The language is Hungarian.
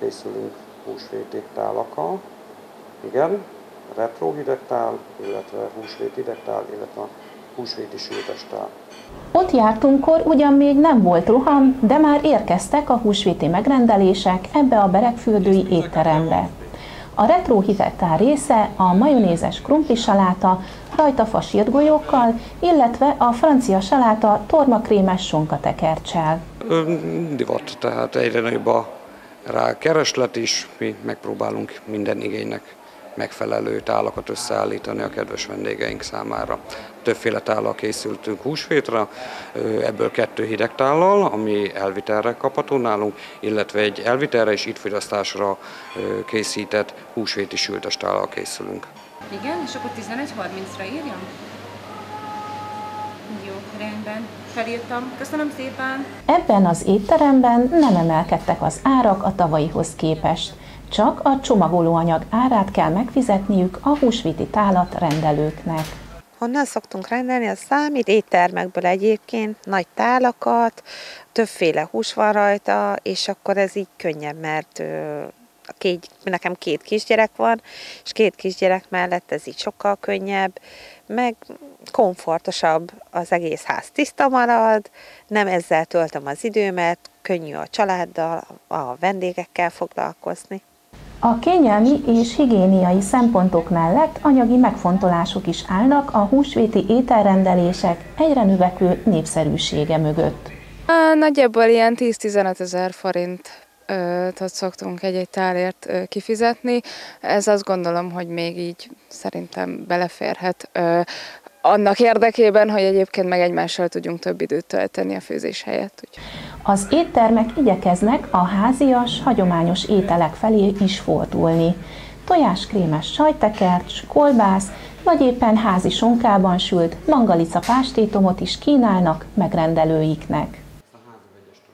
Készülünk húsvéti tálakkal, igen, retro hidegtál, illetve húsvét hidegtál, illetve húsvéti sültestál. Ott jártunkkor ugyan még nem volt roham, de már érkeztek a húsvéti megrendelések ebbe a beregfürdői étterembe. A retro hidegtál része a majonézes krumpli saláta, rajta fasírt golyókkal, illetve a francia saláta tormakrémes sonkatekercsel. Divat, tehát egyre nagyobb a rá kereslet is, mi megpróbálunk minden igénynek megfelelő tálakat összeállítani a kedves vendégeink számára. Többféle tállal készültünk húsvétra, ebből kettő hideg tállal, ami elvitelre kapható nálunk, illetve egy elvitelre és itt fogyasztásra készített húsvéti sültes tállal készülünk. Igen, és akkor 11.30-ra írjam? Jó, rendben. Felírtam. Köszönöm szépen. Ebben az étteremben nem emelkedtek az árak a tavalyihoz képest. Csak a csomagolóanyag árát kell megfizetniük a húsvéti tálat rendelőknek. Honnan szoktunk rendelni, az számít éttermekből egyébként, nagy tálakat, többféle hús van rajta, és akkor ez így könnyebb, mert a két, nekem két kisgyerek van, és két kisgyerek mellett ez így sokkal könnyebb, meg komfortosabb, az egész ház tiszta marad, nem ezzel töltöm az időmet, könnyű a családdal, a vendégekkel foglalkozni. A kényelmi és higiéniai szempontok mellett anyagi megfontolások is állnak a húsvéti ételrendelések egyre növekvő népszerűsége mögött. Nagyjából ilyen 10-15 ezer forint tehát szoktunk egy-egy tálért kifizetni. Ez azt gondolom, hogy még így szerintem beleférhet annak érdekében, hogy egyébként meg egymással tudjunk több időt tölteni a főzés helyett. Úgy. Az éttermek igyekeznek a házias, hagyományos ételek felé is fordulni. Tojáskrémes sajtekercs, kolbász, vagy éppen házi sonkában sült mangalica pástétomot is kínálnak megrendelőiknek.